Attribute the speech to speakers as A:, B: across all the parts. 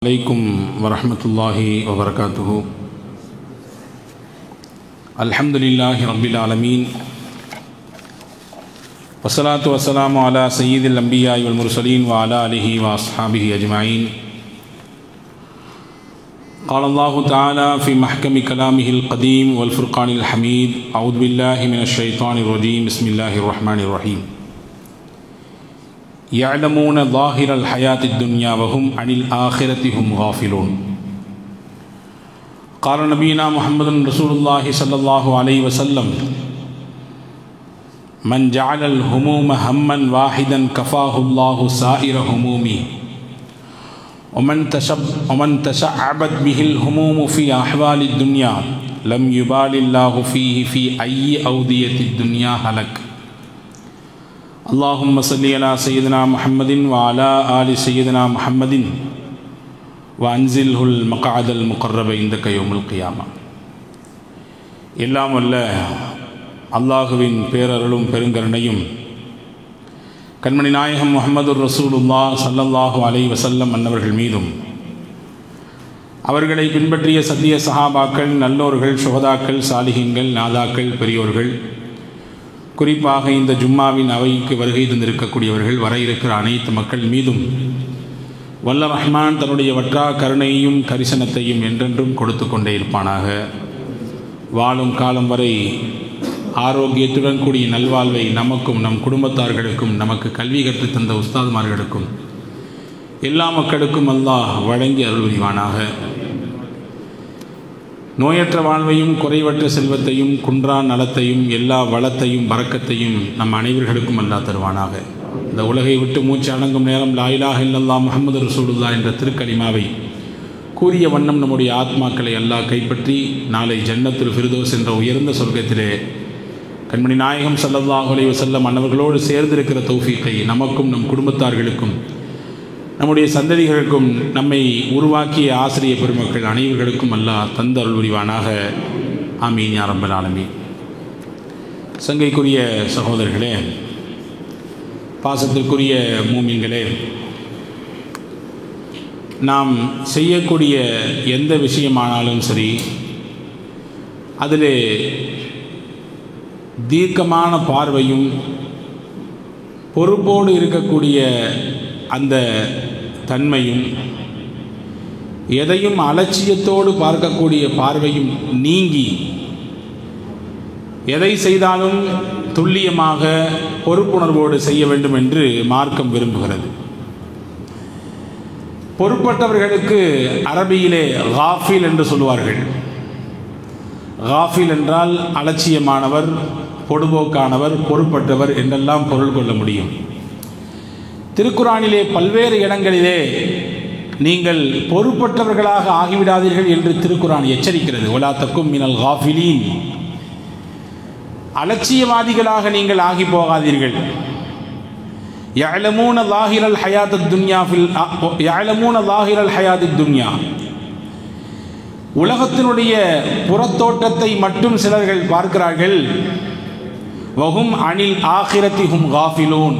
A: عليكم ورحمة الله وبركاته. الحمد لله رب العالمين. والصلاة والسلام على سيد الأنبياء والمرسلين وعلى آله وأصحابه أجمعين. قال الله تعالى في محكم كلامه القديم والفرقان الحميد أعوذ بالله من الشيطان الرجيم. بسم الله الرحمن الرحيم. يعلمون ظاهر الحياة الدنيا وهم عن الآخرة هم غافلون. قال نبينا محمد رسول الله صلى الله عليه وسلم من جعل الهموم هما واحدا كفاه الله سائر همومه ومن تشب ومن تشعبت به الهموم في أحوال الدنيا لم يبال الله فيه في أي أودية الدنيا هلك. اللهم صل على سيدنا محمد وعلى آل سيدنا محمد وأنزله المقعد المقرب عندك يوم القيامة எல்லாம் வல்ல அல்லாஹுவின் பேரருளும் பெருங்கருணையும் கண்மணி நாயகம் முகமது ரசூலுல்லா சல்லல்லாஹு அலை வசல்லம் அன்னவர்கள் மீதும் அவர்களை பின்பற்றிய சத்திய சஹாபாக்கள் நல்லோர்கள் சுகதாக்கள் சாலிகங்கள் நாதாக்கள் பெரியோர்கள் குறிப்பாக இந்த ஜும்மாவின் அவைக்கு வருகை தந்திருக்கக்கூடியவர்கள் வர இருக்கிற அனைத்து மக்கள் மீதும் வல்ல ரஹ்மான் தன்னுடைய வற்றா கருணையையும் கரிசனத்தையும் என்றென்றும் கொடுத்து கொண்டே இருப்பானாக. வாழும் காலம் வரை ஆரோக்கியத்துடன் கூடிய நல்வாழ்வை நமக்கும் நம் குடும்பத்தார்களுக்கும் நமக்கு கல்வி கற்றுத் தந்த உஸ்தாதுமார்களுக்கும் எல்லா மக்களுக்கும் அல்லாஹ் வழங்கி அருள் புரிவானாக நோயற்ற வாழ்வையும் குறைவற்ற செல்வத்தையும் குன்றா நலத்தையும் எல்லா வளத்தையும் வரக்கத்தையும் நம் அனைவர்களுக்கும் அல்லா தருவானாக. இந்த உலகை விட்டு மூச்சு அடங்கும் நேரம் லாயிலாக இல்லல்லா முகமது ரசூலுல்லா என்ற திருக்கலிமாவை கூறிய வண்ணம் நம்முடைய ஆத்மாக்களை அல்லாஹ் கைப்பற்றி நாளை ஜன்னத்தில் ஃபிர்தோஸ் என்ற உயர்ந்த சொர்க்கத்திலே கண்மணி நாயகம் சல்லல்லாஹ் அலைஹி அன்னவர்களோடு சேர்ந்திருக்கிற தௌஃபீக்கை நமக்கும் நம் குடும்பத்தார்களுக்கும் நம்முடைய சந்ததிகளுக்கும் நம்மை உருவாக்கிய ஆசிரிய பெருமக்கள் அனைவர்களுக்கும் அல்லாஹ் தந்த அருள் புரிவானாக. ஆமீன் யாரம்பல் ஆலமி சங்கைக்குரிய சகோதரர்களே பாசத்திற்குரிய மூமின்களே நாம் செய்யக்கூடிய எந்த விஷயமானாலும் சரி அதில் தீர்க்கமான பார்வையும் பொறுப்போடு இருக்கக்கூடிய அந்த தன்மையும் எதையும் அலட்சியத்தோடு பார்க்கக்கூடிய பார்வையும் நீங்கி எதை செய்தாலும் துல்லியமாக பொறுப்புணர்வோடு செய்ய வேண்டும் என்று மார்க்கம் விரும்புகிறது. பொறுப்பட்டவர்களுக்கு அரபியிலே காஃபில் என்று சொல்லுவார்கள். காஃபில் என்றால் அலட்சியமானவர் பொடுபோக்கானவர் பொறுப்பட்டவர் என்றெல்லாம் பொருள் கொள்ள முடியும். திருக்குறானிலே பல்வேறு இடங்களிலே நீங்கள் பொறுப்பற்றவர்களாக ஆகிவிடாதீர்கள் என்று திருக்குறான் எச்சரிக்கிறது. ஒலாத்தக்கும் மினல் காஃபிலீன். அலட்சியவாதிகளாக நீங்கள் ஆகி போகாதீர்கள். யாழமூன லாஹிரல் ஹயாத் துன்யா ஃபில் யாழமூன லாஹிரல் ஹயாத் துன்யா. உலகத்தினுடைய புறத்தோட்டத்தை மட்டும் சிலர்கள் பார்க்கிறார்கள். வகும் அணில் ஆகிரத்தி ஹும் காஃபிலோன்.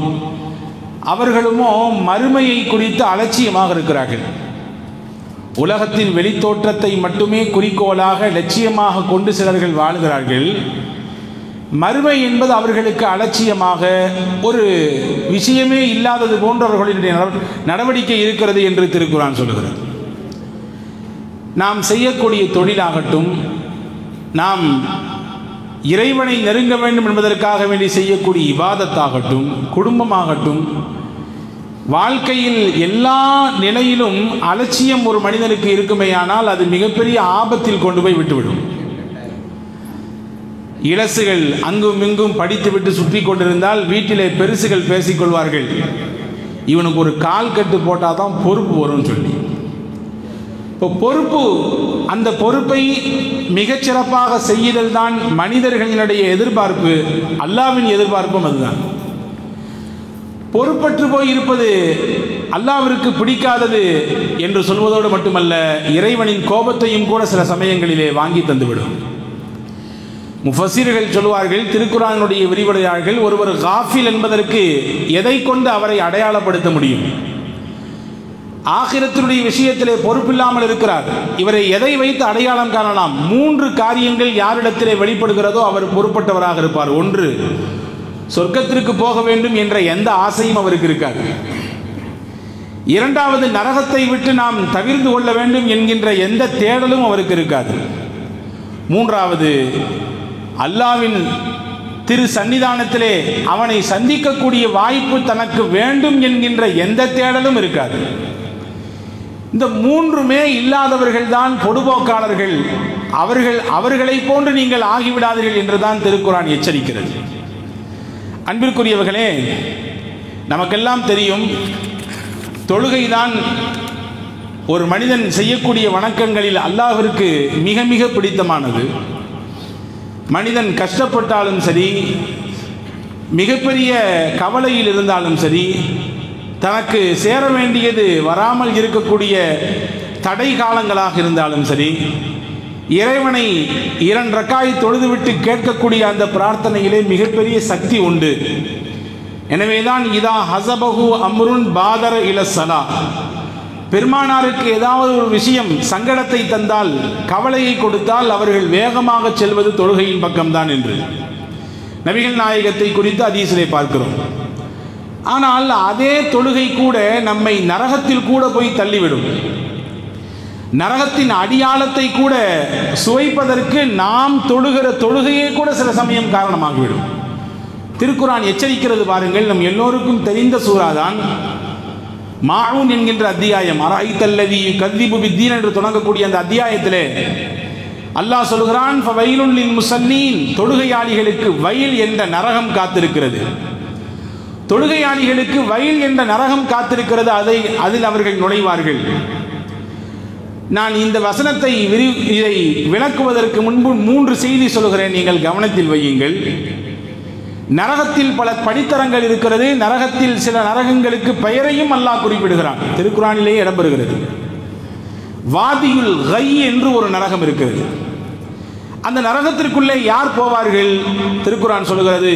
A: அவர்களுமோ மறுமையை குறித்து அலட்சியமாக இருக்கிறார்கள். உலகத்தின் வெளித்தோற்றத்தை மட்டுமே குறிக்கோளாக லட்சியமாக கொண்டு சிலர்கள் வாழ்கிறார்கள். மறுமை என்பது அவர்களுக்கு அலட்சியமாக ஒரு விஷயமே இல்லாதது போன்றவர்களுடைய நடவடிக்கை இருக்கிறது என்று திருக்குறான் சொல்கிறது நாம் செய்யக்கூடிய தொழிலாகட்டும் நாம் இறைவனை நெருங்க வேண்டும் என்பதற்காக வேண்டி செய்யக்கூடிய இவாதத்தாகட்டும் குடும்பமாகட்டும் வாழ்க்கையில் எல்லா நிலையிலும் அலட்சியம் ஒரு மனிதனுக்கு இருக்குமேயானால் அது மிகப்பெரிய ஆபத்தில் கொண்டு போய் விட்டுவிடும். இலசுகள் அங்கும் இங்கும் படித்துவிட்டு சுற்றி கொண்டிருந்தால் வீட்டிலே பெருசுகள் பேசிக்கொள்வார்கள் இவனுக்கு ஒரு கால் கட்டு போட்டால் தான் பொறுப்பு வரும்னு சொல்லி. இப்போ பொறுப்பு அந்த பொறுப்பை மிகச்சிறப்பாக செய்யுதல் தான் மனிதர்களினுடைய எதிர்பார்ப்பு அல்லாவின் எதிர்பார்ப்பும் அதுதான். பொறுப்பற்று போய் இருப்பது அல்லாவிற்கு பிடிக்காதது என்று சொல்வதோடு மட்டுமல்ல இறைவனின் கோபத்தையும் கூட சில சமயங்களிலே வாங்கி தந்துவிடும். முஃபசீர்கள் சொல்லுவார்கள் திருக்குறானுடைய விரிவுரையாளர்கள் ஒருவர் காஃபில் என்பதற்கு எதை கொண்டு அவரை அடையாளப்படுத்த முடியும்? ஆகிரத்தினுடைய விஷயத்திலே பொறுப்பில்லாமல் இருக்கிறார். இவரை எதை வைத்து அடையாளம் காணலாம்? மூன்று காரியங்கள் யாரிடத்திலே வெளிப்படுகிறதோ அவர் பொறுப்பட்டவராக இருப்பார். ஒன்று சொர்க்கத்திற்கு போக வேண்டும் என்ற எந்த ஆசையும் அவருக்கு இருக்காது. இரண்டாவது நரகத்தை விட்டு நாம் தவிர்த்து கொள்ள வேண்டும் என்கின்ற எந்த தேடலும் அவருக்கு இருக்காது. மூன்றாவது அல்லாவின் திரு சன்னிதானத்திலே அவனை சந்திக்கக்கூடிய வாய்ப்பு தனக்கு வேண்டும் என்கின்ற எந்த தேடலும் இருக்காது. இந்த மூன்றுமே இல்லாதவர்கள் தான் பொடுபோக்காளர்கள். அவர்கள் அவர்களை போன்று நீங்கள் ஆகிவிடாதீர்கள் என்றுதான் திருக்குறான் எச்சரிக்கிறது. அன்பிற்குரியவர்களே நமக்கெல்லாம் தெரியும் தொழுகைதான் ஒரு மனிதன் செய்யக்கூடிய வணக்கங்களில் அல்லாஹிற்கு மிக மிக பிடித்தமானது. மனிதன் கஷ்டப்பட்டாலும் சரி மிகப்பெரிய கவலையில் இருந்தாலும் சரி தனக்கு சேர வேண்டியது வராமல் இருக்கக்கூடிய தடை காலங்களாக இருந்தாலும் சரி இறைவனை இரண்டு ரக்காய் தொழுதுவிட்டு கேட்கக்கூடிய அந்த பிரார்த்தனையிலே மிகப்பெரிய சக்தி உண்டு. எனவேதான் இதா ஹசபகு அம்ருன் பாதர இலசலா பெருமானாருக்கு ஏதாவது ஒரு விஷயம் சங்கடத்தை தந்தால் கவலையை கொடுத்தால் அவர்கள் வேகமாக செல்வது தொழுகையின் பக்கம்தான் என்று. நபிகள் நாயகத்தை குறித்து அதீசிலே பார்க்கிறோம். ஆனால் அதே தொழுகை கூட நம்மை நரகத்தில் கூட போய் தள்ளிவிடும். நரகத்தின் அடியாளத்தை கூட சுவைப்பதற்கு நாம் தொழுகிற தொழுகையே கூட சில சமயம் காரணமாகிவிடும். திருக்குறான் எச்சரிக்கிறது பாருங்கள் நம் எல்லோருக்கும் தெரிந்த சூறாதான். மாவுன் என்கின்ற அத்தியாயம் அராய்த்தல்லதி கத்திபு வித்தீன் என்று தொடங்கக்கூடிய அந்த அத்தியாயத்திலே அல்லாஹ் சொல்கிறான் முசல்லீன். தொழுகையாளிகளுக்கு வயல் என்ற நரகம் காத்திருக்கிறது. தொழுகையாளிகளுக்கு வயல் என்ற நரகம் காத்திருக்கிறது. அதை அதில் அவர்கள் நுழைவார்கள். நான் இந்த வசனத்தை விரி இதை விளக்குவதற்கு முன்பு மூன்று செய்தி சொல்கிறேன் நீங்கள் கவனத்தில் வையுங்கள். நரகத்தில் பல படித்தரங்கள் இருக்கிறது. நரகத்தில் சில நரகங்களுக்கு பெயரையும் அல்லாஹ் குறிப்பிடுகிறான். திருக்குறானிலேயே இடம்பெறுகிறது. வாதியுல் கை என்று ஒரு நரகம் இருக்கிறது. அந்த நரகத்திற்குள்ளே யார் போவார்கள்? திருக்குறான் சொல்கிறது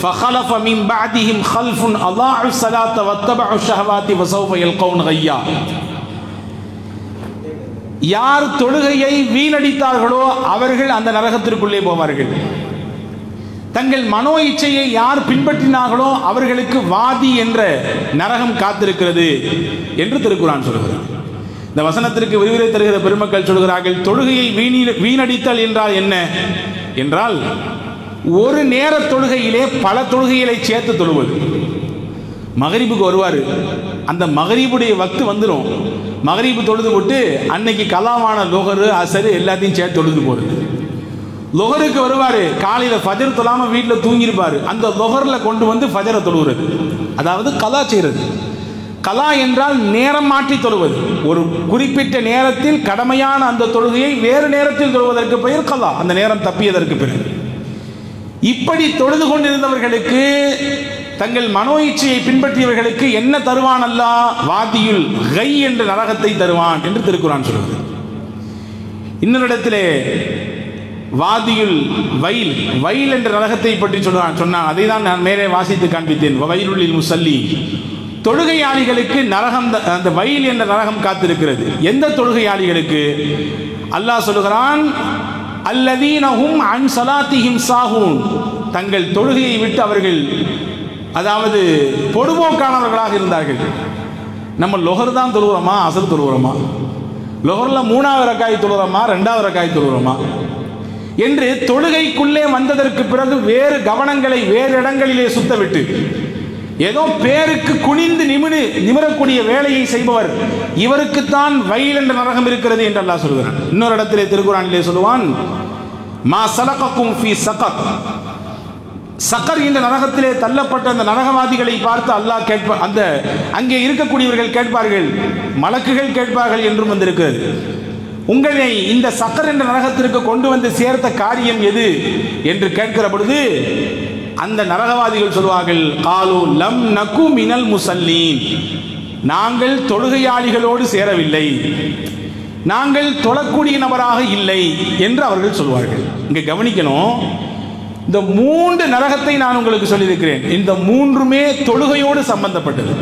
A: ஃபஹலஃப மின் பஅதிஹிம் ஹல்ஃபுன் அல்லாஹு ஸலாத்த வத்தபஉ ஷஹவாத்தி வஸௌஃப யல்கவுன் கய்யா யார் தொழுகையை வீணடித்தார்களோ அவர்கள் அந்த நரகத்திற்குள்ளே போவார்கள். தங்கள் மனோ இச்சையை யார் பின்பற்றினார்களோ அவர்களுக்கு வாதி என்ற நரகம் காத்திருக்கிறது என்று திருக்குறான் சொல்கிறார் இந்த வசனத்திற்கு விரிவுரை தருகிற பெருமக்கள் சொல்கிறார்கள் தொழுகையை வீணி வீணடித்தல் என்றால் என்ன? என்றால் ஒரு நேர தொழுகையிலே பல தொழுகைகளை சேர்த்து தொழுவது. மகரிபுக்கு வருவார். அந்த மகரிபுடைய வக்து வந்துடும் மகரிபு தொழுது விட்டு அன்னைக்கு கலாமான லொகரு அசரு எல்லாத்தையும் சேர்த்து தொழுது போகிறது லொகருக்கு வருவார். காலையில் ஃபஜர் தொழாமல் வீட்டில் தூங்கியிருப்பார். அந்த லொகரில் கொண்டு வந்து ஃபஜரை தொழுகிறது அதாவது கலா செய்கிறது கலா என்றால் நேரம் மாற்றி தொழுவது ஒரு குறிப்பிட்ட நேரத்தில் கடமையான அந்த தொழுகையை வேறு நேரத்தில் தொழுவதற்கு பெயர் கலா. அந்த நேரம் தப்பியதற்கு பிறகு. இப்படி தொழுது கொண்டிருந்தவர்களுக்கு தங்கள் மனோ இச்சையை பின்பற்றியவர்களுக்கு என்ன தருவான் அல்ல? வாதியுல் கை என்ற நரகத்தை தருவான் என்று திருக்குறான் சொல்வது இன்னொரு இடத்திலே வாதியுல் வயல் வயல் என்ற நரகத்தை பற்றி சொல்றான் சொன்னான் அதை தான் நான் மேலே வாசித்து காண்பித்தேன். வயலுள்ளில் முசல்லி. தொழுகையாளிகளுக்கு நரகம் அந்த வயல் என்ற நரகம் காத்திருக்கிறது. எந்த தொழுகையாளிகளுக்கு? அல்லாஹ் சொல்லுகிறான் அல்லதீனஹும் அன் சலாத்திஹிம் சாஹூன். தங்கள் தொழுகையை விட்டு அவர்கள் அதாவது பொடுபோக்கானவர்களாக இருந்தார்கள். நம்ம லொஹர் தான் தொழுகிறோமா அசர் தொழுகிறோமா லொஹரில் மூணாவது ரக்காய் தொழுகிறோமா ரெண்டாவது ரக்காய் தொழுகிறோமா என்று தொழுகைக்குள்ளே வந்ததற்கு பிறகு வேறு கவனங்களை வேறு இடங்களிலே சுத்தவிட்டு ஏதோ பேருக்கு குனிந்து நிமிடு நிமிரக்கூடிய வேலையை செய்பவர். இவருக்குத்தான் வயல் என்ற நரகம் இருக்கிறது என்று அல்லாஹ் சொல்கிறான். இன்னொரு இடத்திலே திருக்குறானிலே சொல்லுவான் மா சலகக்கும் ஃபி சகத் சக்கர் இந்த நரகத்திலே தள்ளப்பட்ட அந்த நரகவாதிகளை பார்த்து அல்லாஹ் கேட்ப அந்த அங்கே இருக்கக்கூடியவர்கள் கேட்பார்கள் மலக்குகள் கேட்பார்கள் என்றும் வந்திருக்கிறது. உங்களை இந்த சக்கர் என்ற நரகத்திற்கு கொண்டு வந்து சேர்த்த காரியம் எது? என்று கேட்கிற பொழுது அந்த நரகவாதிகள் சொல்வார்கள் காலு லம் நகு மினல் முசல்லீன். நாங்கள் தொழுகையாளிகளோடு சேரவில்லை. நாங்கள் தொழக்கூடிய நபராக இல்லை என்று அவர்கள் சொல்வார்கள். இங்க கவனிக்கணும் இந்த மூன்று நரகத்தை நான் உங்களுக்கு சொல்லியிருக்கிறேன். இந்த மூன்றுமே தொழுகையோடு சம்பந்தப்பட்டது.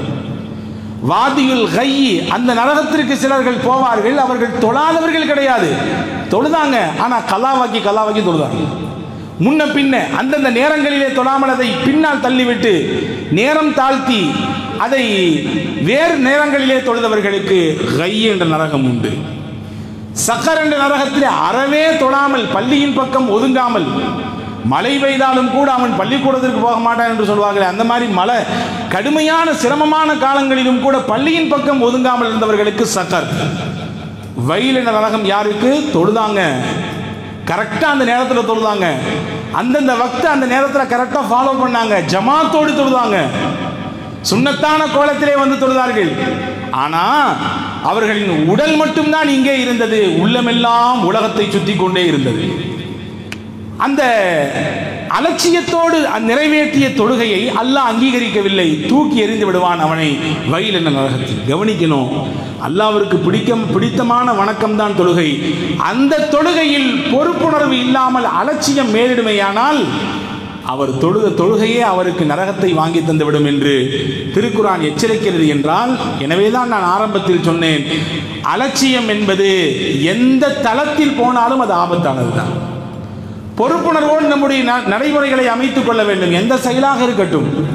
A: வாதியுல் கை அந்த நரகத்திற்கு சிலர்கள் போவார்கள். அவர்கள் தொழாதவர்கள் கிடையாது. தொழுதாங்க ஆனா கலாவாக்கி கலாவாக்கி தொழுதாங்க. முன்ன பின்ன அந்தந்த நேரங்களிலே தொழாமல் அதை பின்னால் தள்ளிவிட்டு நேரம் தாழ்த்தி அதை வேறு நேரங்களிலே தொழுதவர்களுக்கு கை என்ற நரகம் உண்டு. சக்கர் என்ற நரகத்திலே அறவே தொழாமல் பள்ளியின் பக்கம் ஒதுங்காமல் மழை பெய்தாலும் கூட அவன் பள்ளிக்கூடத்திற்கு போக மாட்டான் என்று சொல்வார்களே அந்த மாதிரி மழை கடுமையான சிரமமான காலங்களிலும் கூட பள்ளியின் பக்கம் ஒதுங்காமல் இருந்தவர்களுக்கு சக்கர். வயல் என்ற நரகம் யாருக்கு? தொழுதாங்க. கரெக்டாக அந்த நேரத்தில் தொழுதாங்க. அந்தந்த வக்த அந்த நேரத்தில் கரெக்டாக ஃபாலோ பண்ணாங்க. ஜமாத்தோடு தொழுதாங்க. சுண்ணத்தான கோலத்திலே வந்து தொழுதார்கள். ஆனா அவர்களின் உடல் மட்டும்தான் இங்கே இருந்தது. உள்ளமெல்லாம் உலகத்தை சுத்தி கொண்டே இருந்தது. அந்த அலட்சியத்தோடு நிறைவேற்றிய தொழுகையை அல்லாஹ் அங்கீகரிக்கவில்லை. தூக்கி எறிந்து விடுவான் அவனை. வயல் என்ற நரகத்தில்? கவனிக்கணும். அல்லாவிற்கு பிடிக்க பிடித்தமான வணக்கம் தான் தொழுகை. அந்த தொழுகையில் பொறுப்புணர்வு இல்லாமல் அலட்சியம் மேலிடுமையானால் அவர் தொழுத தொழுகையே அவருக்கு நரகத்தை வாங்கி தந்துவிடும் என்று திருக்குறான் எச்சரிக்கிறது என்றால் எனவேதான் நான் ஆரம்பத்தில் சொன்னேன். அலட்சியம் என்பது எந்த தளத்தில் போனாலும் அது ஆபத்தானது தான் பொறுப்புணர்வோடு நம்முடைய ந- நடைமுறைகளை அமைத்துக் கொள்ள வேண்டும். எந்த செயலாக இருக்கட்டும்.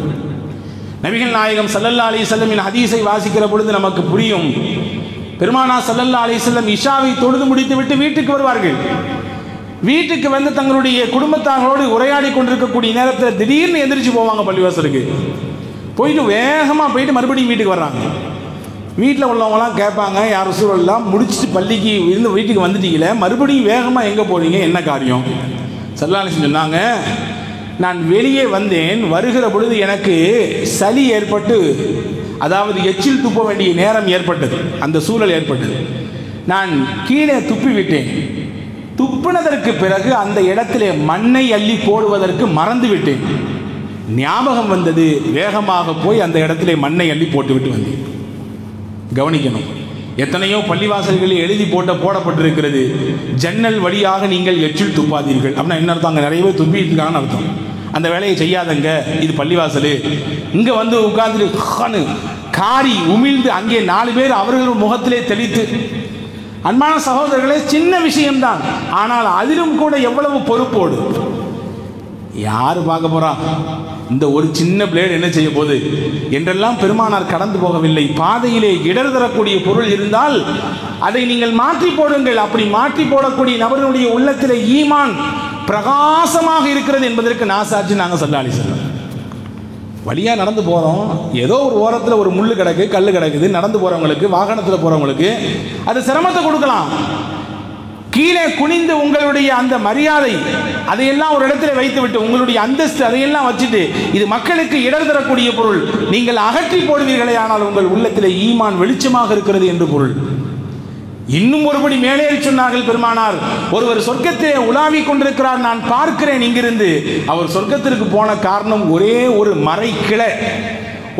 A: நபிகள் நாயகம் சல்லல்லா அலி செல்லமின் ஹதீஸை வாசிக்கிற பொழுது நமக்கு புரியும். பெருமானா சல்லல்லா அலி செல்லம் இஷாவை தொழுது முடித்து விட்டு வீட்டுக்கு வருவார்கள். வீட்டுக்கு வந்து தங்களுடைய குடும்பத்தார்களோடு உரையாடி கொண்டிருக்கக்கூடிய நேரத்தில் திடீர்னு எந்திரிச்சு போவாங்க பள்ளிவாசலுக்கு. போயிட்டு வேகமாக போயிட்டு மறுபடியும் வீட்டுக்கு வர்றாங்க. வீட்டில் உள்ளவங்களாம் கேட்பாங்க யார் சூழல்லாம் முடிச்சுட்டு பள்ளிக்கு இருந்து வீட்டுக்கு வந்துட்டீங்களே மறுபடியும் வேகமாக எங்கே போறீங்க என்ன காரியம்? சல்லாலிசன் சொன்னாங்க நான் வெளியே வந்தேன் வருகிற பொழுது எனக்கு சளி ஏற்பட்டு அதாவது எச்சில் துப்ப வேண்டிய நேரம் ஏற்பட்டது அந்த சூழல் ஏற்பட்டது. நான் கீழே துப்பி விட்டேன் துப்பினதற்கு பிறகு அந்த இடத்திலே மண்ணை அள்ளி போடுவதற்கு மறந்து விட்டேன் ஞாபகம் வந்தது வேகமாக போய் அந்த இடத்திலே மண்ணை அள்ளி போட்டுவிட்டு வந்தேன். கவனிக்கணும். எத்தனையோ பள்ளிவாசல்களில் எழுதி போட்ட போடப்பட்டிருக்கிறது. ஜன்னல் வழியாக நீங்கள் எச்சில் துப்பாதீர்கள். அப்படின்னா என்ன அர்த்தம்? அங்கே நிறைய பேர் துப்பிட்டு அர்த்தம். அந்த வேலையை செய்யாதங்க. இது பள்ளிவாசல். இங்கே வந்து உட்கார்ந்து காரி உமிழ்ந்து அங்கே நாலு பேர் அவர்கள் முகத்திலே தெளித்து அன்பான சகோதரர்களே சின்ன விஷயம்தான். ஆனால் அதிலும் கூட எவ்வளவு பொறுப்போடு? யார் பார்க்க போறா? இந்த ஒரு சின்ன பிளேடு என்ன செய்ய போது என்றெல்லாம் பெருமானார் கடந்து போகவில்லை. பாதையிலே இடர் தரக்கூடிய பொருள் இருந்தால் அதை நீங்கள் மாற்றி போடுங்கள். அப்படி மாற்றி போடக்கூடிய நபர்களுடைய உள்ளத்திலே ஈமான் பிரகாசமாக இருக்கிறது என்பதற்கு நாசாச்சு நாங்கள் சொல்லாளி சொல்லுவோம் வழியாக நடந்து போகிறோம் ஏதோ ஒரு ஓரத்தில் ஒரு முள்ளு கிடக்கு கல் கிடக்குது. நடந்து போகிறவங்களுக்கு வாகனத்தில் போகிறவங்களுக்கு அது சிரமத்தை கொடுக்கலாம். கீழே குனிந்து உங்களுடைய அந்த மரியாதை அதையெல்லாம் ஒரு இடத்துல வைத்துவிட்டு உங்களுடைய அந்தஸ்து அதையெல்லாம் வச்சுட்டு இது மக்களுக்கு இடர் தரக்கூடிய பொருள். நீங்கள் அகற்றி போடுவீர்களே ஆனால் உங்கள் உள்ளத்தில் ஈமான் வெளிச்சமாக இருக்கிறது என்று பொருள். இன்னும் ஒருபடி மேலே சொன்னார்கள் பெருமானார் ஒருவர் சொர்க்கத்திலே உலாவிக் கொண்டிருக்கிறார் நான் பார்க்கிறேன் இங்கிருந்து. அவர் சொர்க்கத்திற்கு போன காரணம் ஒரே ஒரு மறை கிளை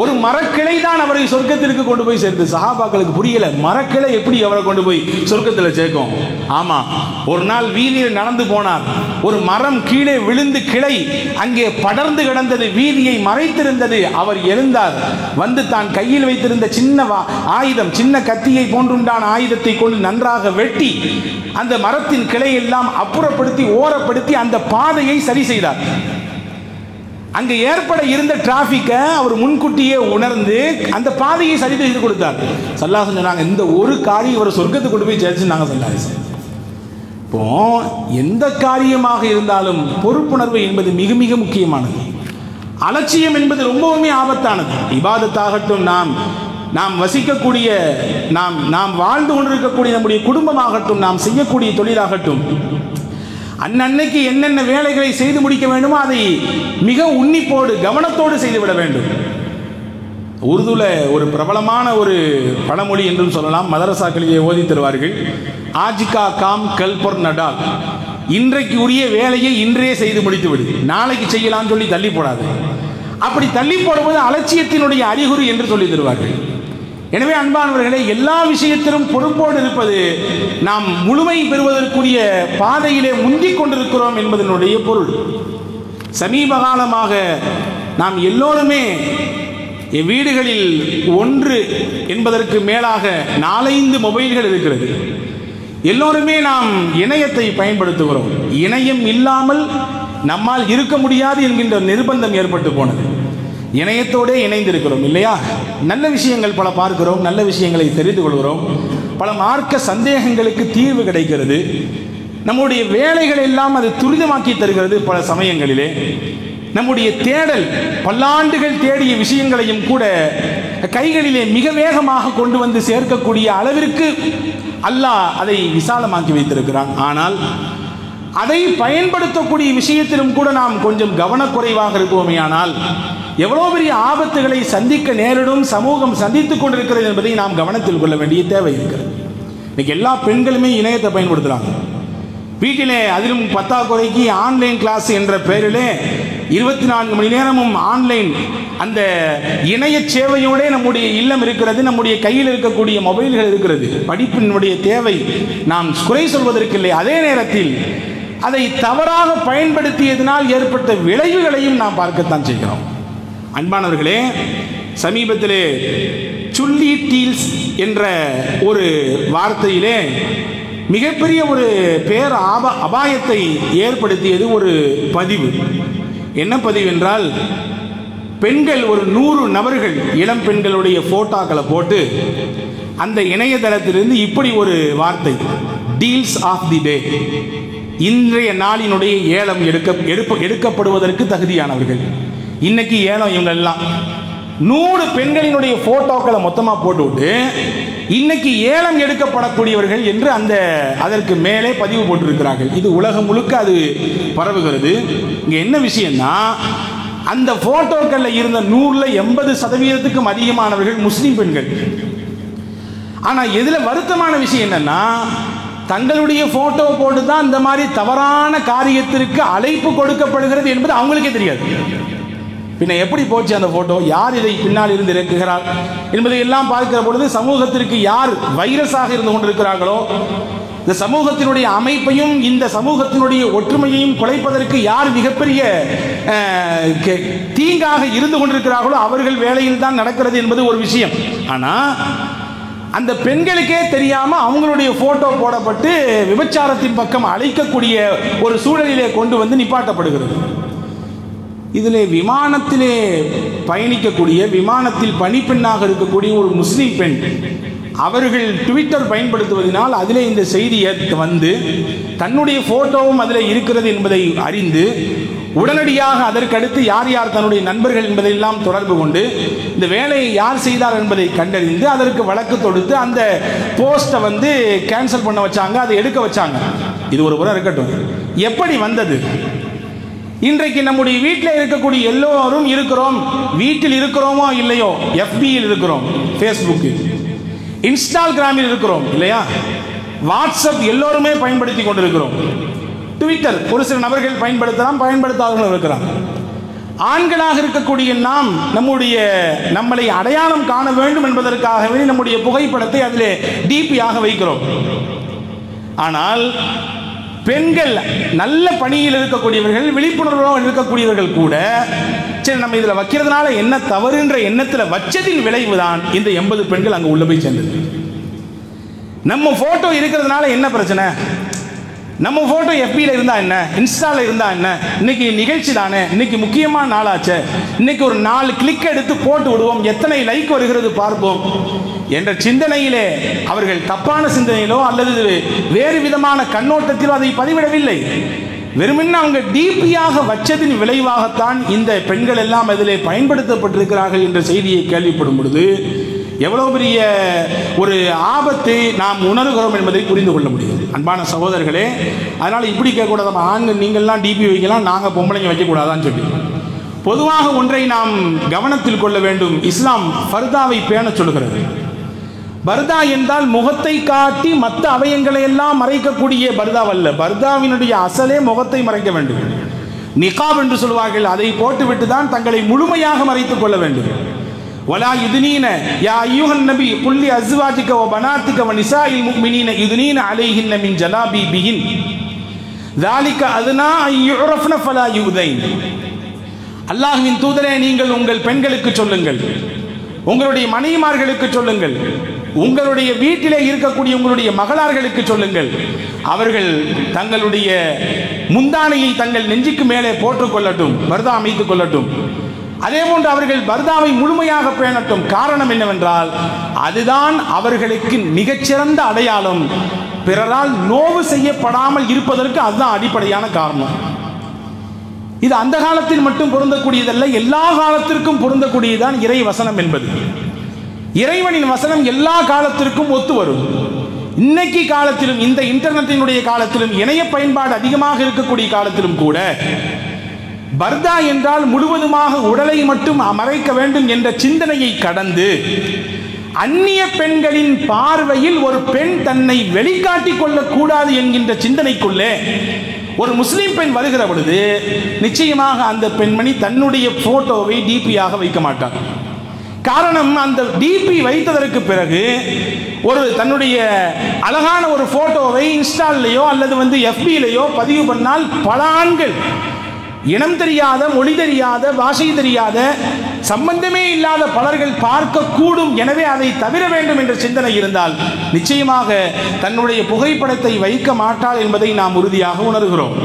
A: ஒரு மரக்கிளை தான் அவரை சொர்க்கத்திற்கு கொண்டு போய் சேர்த்து சஹாபாக்களுக்கு புரியல. மரக்கிளை எப்படி அவரை கொண்டு போய் சொர்க்கத்தில் சேர்க்கும்? ஆமா ஒரு நாள் வீதியில் நடந்து போனார். ஒரு மரம் கீழே விழுந்து கிளை அங்கே படர்ந்து கிடந்தது. வீதியை மறைத்திருந்தது. அவர் எழுந்தார். வந்து தான் கையில் வைத்திருந்த சின்ன ஆயுதம் சின்ன கத்தியை போன்றுண்டான ஆயுதத்தை கொண்டு நன்றாக வெட்டி அந்த மரத்தின் கிளையெல்லாம் அப்புறப்படுத்தி ஓரப்படுத்தி அந்த பாதையை சரி செய்தார். அங்கே ஏற்பட இருந்த டிராஃபிக்கை அவர் முன்கூட்டியே உணர்ந்து அந்த பாதையை சரி செய்து கொடுத்தார். சல்லாசன் சொன்னாங்க இந்த ஒரு காரியம் இவர் சொர்க்கத்தை கொண்டு போய் சேர்த்து நாங்கள் சொன்னாங்க இப்போ எந்த காரியமாக இருந்தாலும் பொறுப்புணர்வு என்பது மிக மிக முக்கியமானது. அலட்சியம் என்பது ரொம்பவுமே ஆபத்தானது. இபாதத்தாகட்டும் நாம் நாம் வசிக்கக்கூடிய நாம் நாம் வாழ்ந்து கொண்டிருக்கக்கூடிய நம்முடைய குடும்பமாகட்டும் நாம் செய்யக்கூடிய தொழிலாகட்டும் அன்னன்னைக்கு என்னென்ன வேலைகளை செய்து முடிக்க வேண்டுமோ அதை மிக உன்னிப்போடு கவனத்தோடு செய்துவிட வேண்டும். உருதுல ஒரு பிரபலமான ஒரு பழமொழி என்றும் சொல்லலாம். மதரசாக்களிலே ஓதி தருவார்கள். ஆஜிகா காம் கல்பொர் நடால். இன்றைக்கு உரிய வேலையை இன்றே செய்து முடித்து விடு. நாளைக்கு செய்யலாம்னு சொல்லி தள்ளி போடாது. அப்படி தள்ளி போடுவது அலட்சியத்தினுடைய அறிகுறி என்று சொல்லி தருவார்கள். எனவே அன்பானவர்களே எல்லா விஷயத்திலும் பொறுப்போடு இருப்பது நாம் முழுமை பெறுவதற்குரிய பாதையிலே முந்திக் கொண்டிருக்கிறோம் என்பதனுடைய பொருள். சமீப காலமாக நாம் எல்லோருமே என் வீடுகளில் ஒன்று என்பதற்கு மேலாக நாலைந்து மொபைல்கள் இருக்கிறது. எல்லோருமே நாம் இணையத்தை பயன்படுத்துகிறோம். இணையம் இல்லாமல் நம்மால் இருக்க முடியாது என்கின்ற நிர்பந்தம் ஏற்பட்டு போனது. இணையத்தோடே இணைந்திருக்கிறோம் இல்லையா? நல்ல விஷயங்கள் பல பார்க்கிறோம் நல்ல விஷயங்களை தெரிந்து கொள்கிறோம். பல மார்க்க சந்தேகங்களுக்கு தீர்வு கிடைக்கிறது. நம்முடைய வேலைகள் எல்லாம் அது துரிதமாக்கி தருகிறது பல சமயங்களிலே. நம்முடைய தேடல் பல்லாண்டுகள் தேடிய விஷயங்களையும் கூட கைகளிலே மிக வேகமாக கொண்டு வந்து சேர்க்கக்கூடிய அளவிற்கு அல்லாஹ் அதை விசாலமாக்கி வைத்திருக்கிறான். ஆனால் அதை பயன்படுத்தக்கூடிய விஷயத்திலும் கூட நாம் கொஞ்சம் கவனக்குறைவாக இருப்போமே ஆனால் எவ்வளோ பெரிய ஆபத்துகளை சந்திக்க நேரிடும் சமூகம் சந்தித்துக் கொண்டிருக்கிறது என்பதை நாம் கவனத்தில் கொள்ள வேண்டிய தேவை இருக்கிறது. இன்னைக்கு எல்லா பெண்களுமே இணையத்தை பயன்படுத்துகிறாங்க வீட்டிலே அதிலும் பத்தாக்குறைக்கு ஆன்லைன் கிளாஸ் என்ற பெயரிலே இருபத்தி நான்கு மணி நேரமும் ஆன்லைன் அந்த இணைய சேவையோடே நம்முடைய இல்லம் இருக்கிறது நம்முடைய கையில் இருக்கக்கூடிய மொபைல்கள் இருக்கிறது. படிப்பினுடைய தேவை நாம் குறை சொல்வதற்கில்லை அதே நேரத்தில் அதை தவறாக பயன்படுத்தியதனால் ஏற்பட்ட விளைவுகளையும் நாம் பார்க்கத்தான் செய்கிறோம். அன்பானவர்களே சமீபத்திலே சுள்ளி டீல்ஸ் என்ற ஒரு வார்த்தையிலே மிகப்பெரிய ஒரு பேர் ஆப அபாயத்தை ஏற்படுத்தியது ஒரு பதிவு. என்ன பதிவு என்றால் பெண்கள் ஒரு நூறு நபர்கள் இளம் பெண்களுடைய போட்டோக்களை போட்டு அந்த இணையதளத்திலிருந்து இப்படி ஒரு வார்த்தை டீல்ஸ் ஆஃப் தி டே இன்றைய நாளினுடைய ஏலம் எடுக்க எடுப்ப எடுக்கப்படுவதற்கு தகுதியானவர்கள். இன்னைக்கு ஏலம் இவங்க எல்லாம் நூறு பெண்களினுடைய போட்டோக்களை மொத்தமாக போட்டுவிட்டு இன்னைக்கு ஏலம் எடுக்கப்படக்கூடியவர்கள் என்று அந்த அதற்கு மேலே பதிவு போட்டிருக்கிறார்கள். இது உலகம் முழுக்க அது பரவுகிறது. இங்கே என்ன விஷயம்னா அந்த போட்டோக்களில் இருந்த நூறில் எண்பது சதவீதத்துக்கும் அதிகமானவர்கள் முஸ்லீம் பெண்கள். ஆனால் இதில் வருத்தமான விஷயம் என்னன்னா தங்களுடைய போட்டோ போட்டு தான் இந்த மாதிரி தவறான காரியத்திற்கு அழைப்பு கொடுக்கப்படுகிறது என்பது அவங்களுக்கே தெரியாது. பின்ன எப்படி போச்சு அந்த போட்டோ யார் இதை பின்னால் இருந்து இறக்குகிறார்? என்பதை எல்லாம் பார்க்கிற பொழுது சமூகத்திற்கு யார் வைரஸாக இருந்து கொண்டிருக்கிறார்களோ இந்த சமூகத்தினுடைய அமைப்பையும் இந்த சமூகத்தினுடைய ஒற்றுமையையும் குலைப்பதற்கு யார் மிகப்பெரிய தீங்காக இருந்து கொண்டிருக்கிறார்களோ அவர்கள் வேலையில் தான் நடக்கிறது என்பது ஒரு விஷயம். ஆனால் அந்த பெண்களுக்கே தெரியாம அவங்களுடைய போட்டோ போடப்பட்டு விபச்சாரத்தின் பக்கம் அழைக்கக்கூடிய ஒரு சூழலிலே கொண்டு வந்து நிப்பாட்டப்படுகிறது. இதில் விமானத்திலே பயணிக்கக்கூடிய விமானத்தில் பணிப்பெண்ணாக இருக்கக்கூடிய ஒரு முஸ்லீம் பெண் அவர்கள் ட்விட்டர் பயன்படுத்துவதனால் அதிலே இந்த செய்தி வந்து தன்னுடைய போட்டோவும் அதில் இருக்கிறது என்பதை அறிந்து உடனடியாக அதற்கடுத்து யார் யார் தன்னுடைய நண்பர்கள் என்பதையெல்லாம் தொடர்பு கொண்டு இந்த வேலையை யார் செய்தார் என்பதை கண்டறிந்து அதற்கு வழக்கு தொடுத்து அந்த போஸ்ட்டை வந்து கேன்சல் பண்ண வச்சாங்க அதை எடுக்க வச்சாங்க. இது ஒரு புறம் இருக்கட்டும். எப்படி வந்தது? இன்றைக்கு நம்முடைய வீட்டில் இருக்கக்கூடிய எல்லோரும் இருக்கிறோம். வீட்டில் இருக்கிறோமோ இல்லையோ? எஃபியில் இருக்கிறோம். ஃபேஸ்புக்கு இன்ஸ்டாகிராமில் இருக்கிறோம். இல்லையா? வாட்ஸ்அப் எல்லோருமே பயன்படுத்தி கொண்டிருக்கிறோம். ட்விட்டர் ஒரு சில நபர்கள் பயன்படுத்தலாம் பயன்படுத்தாதவர்கள் இருக்கிறாங்க ஆண்களாக இருக்கக்கூடிய நாம் நம்முடைய நம்மளை அடையாளம் காண வேண்டும் என்பதற்காகவே நம்முடைய புகைப்படத்தை அதிலே டிபியாக வைக்கிறோம். ஆனால் பெண்கள் நல்ல பணியில் இருக்கக்கூடியவர்கள் விழிப்புணர்வோடு இருக்கக்கூடியவர்கள் கூட சரி நம்ம இதில் வைக்கிறதுனால என்ன தவறுன்ற எண்ணத்தில் வச்சதின் விளைவு தான் இந்த எண்பது பெண்கள் அங்கே உள்ள போய் சேர்ந்தது. நம்ம போட்டோ இருக்கிறதுனால என்ன பிரச்சனை? நம்ம போட்டோ எஃபியில் இருந்தா என்ன? இன்ஸ்டாவில் இருந்தா என்ன? இன்னைக்கு நிகழ்ச்சி தானே? இன்னைக்கு முக்கியமான நாளாச்சே. இன்னைக்கு ஒரு நாலு கிளிக் எடுத்து போட்டு விடுவோம். எத்தனை லைக் வருகிறது பார்ப்போம். என்ற சிந்தனையிலே அவர்கள் தப்பான சிந்தனையிலோ அல்லது வேறு விதமான கண்ணோட்டத்திலோ அதை பதிவிடவில்லை. வெறுமென்ன அவங்க டிபியாக வச்சதின் விளைவாகத்தான் இந்த பெண்கள் எல்லாம் அதிலே பயன்படுத்தப்பட்டிருக்கிறார்கள் என்ற செய்தியை கேள்விப்படும் பொழுது எவ்வளவு பெரிய ஒரு ஆபத்தை நாம் உணர்கிறோம் என்பதை புரிந்து கொள்ள முடியும். அன்பான சகோதரர்களே அதனால் இப்படி கேட்கக்கூடாது. நம்ம ஆண்கள் நீங்கள்லாம் டிபி வைக்கலாம் நாங்கள் பொம்பளைங்க வைக்கக்கூடாதான்னு சொல்லி. பொதுவாக ஒன்றை நாம் கவனத்தில் கொள்ள வேண்டும். இஸ்லாம் ஃபர்தாவை பேண சொல்கிறது பர்தா என்றால் முகத்தை காட்டி மற்ற அவயங்களை எல்லாம் மறைக்கக்கூடிய பர்தாவல்ல பர்தாவினுடைய அசலே முகத்தை மறைக்க வேண்டும். நிகாப் என்று சொல்வார்கள் அதை போட்டுவிட்டு தான் தங்களை முழுமையாக மறைத்துக் கொள்ள வேண்டும். வலா யுதுனீன யா ஐயுஹன் நபி குல்லி அஸ்வாஜிக வ பனாத்திக வ நிசாஇல் முஃமினீன யுதுனீன அலைஹின்ன மின் ஜலாபி பிஹின் ذلك أدنى أن يعرفن فلا يؤذين அல்லாஹ்வின் தூதரே நீங்கள் உங்கள் பெண்களுக்கு சொல்லுங்கள் உங்களுடைய மனைவிமார்களுக்கு சொல்லுங்கள் உங்களுடைய வீட்டிலே இருக்கக்கூடிய உங்களுடைய மகளார்களுக்கு சொல்லுங்கள் அவர்கள் தங்களுடைய முந்தானையை தங்கள் நெஞ்சுக்கு மேலே போட்டுக் கொள்ளட்டும் பர்தா அமைத்துக் கொள்ளட்டும் அதேபோன்று அவர்கள் பர்தாவை முழுமையாக பேணட்டும் காரணம் என்னவென்றால் அதுதான் அவர்களுக்கு மிகச்சிறந்த அடையாளம். பிறரால் நோவு செய்யப்படாமல் இருப்பதற்கு அதுதான் அடிப்படையான காரணம். இது அந்த காலத்தில் மட்டும் பொருந்தக்கூடியதல்ல எல்லா காலத்திற்கும் பொருந்தக்கூடியதுதான் இறை வசனம் என்பது. இறைவனின் வசனம் எல்லா காலத்திற்கும் ஒத்து வரும். இன்னைக்கு காலத்திலும் இந்த இன்டர்நெட்டினுடைய காலத்திலும் இணைய பயன்பாடு அதிகமாக இருக்கக்கூடிய காலத்திலும் கூட பர்தா என்றால் முழுவதுமாக உடலை மட்டும் மறைக்க வேண்டும் என்ற சிந்தனையை கடந்து அந்நிய பெண்களின் பார்வையில் ஒரு பெண் தன்னை வெளிக்காட்டிக் கொள்ளக்கூடாது என்கின்ற சிந்தனைக்குள்ளே ஒரு முஸ்லீம் பெண் வருகிற பொழுது நிச்சயமாக அந்த பெண்மணி தன்னுடைய போட்டோவை டிபியாக வைக்க மாட்டார் காரணம் அந்த டிபி வைத்ததற்கு பிறகு ஒரு தன்னுடைய அழகான ஒரு போட்டோவை இன்ஸ்டால்லையோ அல்லது வந்து எஃபிலையோ பதிவு பண்ணால் பல ஆண்கள் இனம் தெரியாத மொழி தெரியாத பாஷை தெரியாத சம்பந்தமே இல்லாத பலர்கள் பார்க்கக்கூடும். எனவே அதை தவிர வேண்டும் என்ற சிந்தனை இருந்தால் நிச்சயமாக தன்னுடைய புகைப்படத்தை வைக்க மாட்டாள் என்பதை நாம் உறுதியாக உணர்கிறோம்.